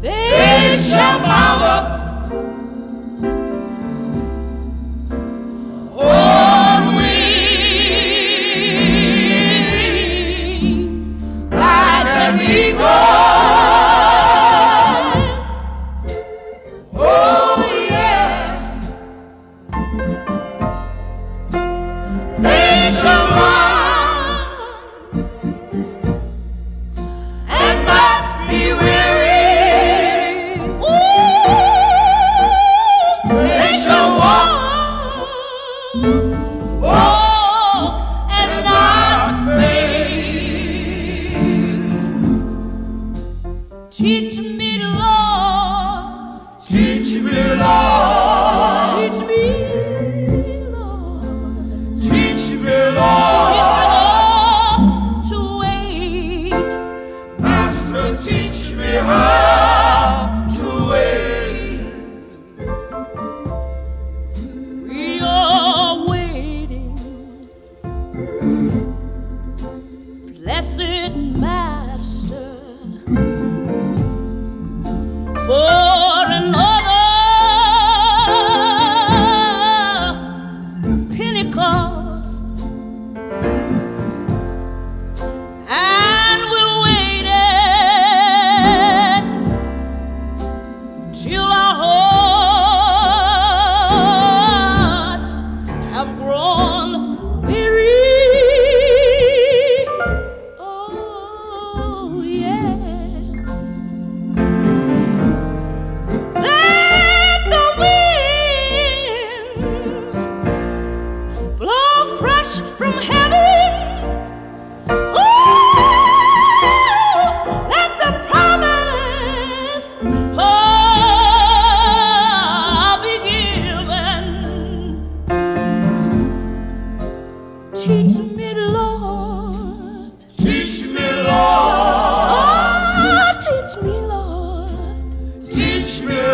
They shall mount on wings like an eagle. Oh yes, they shall. to teach me how to wait. We are waiting, blessed Master. fresh from heaven. Let the promise be given. Teach me, Lord. Teach me, Lord. Oh, teach me, Lord. Teach me.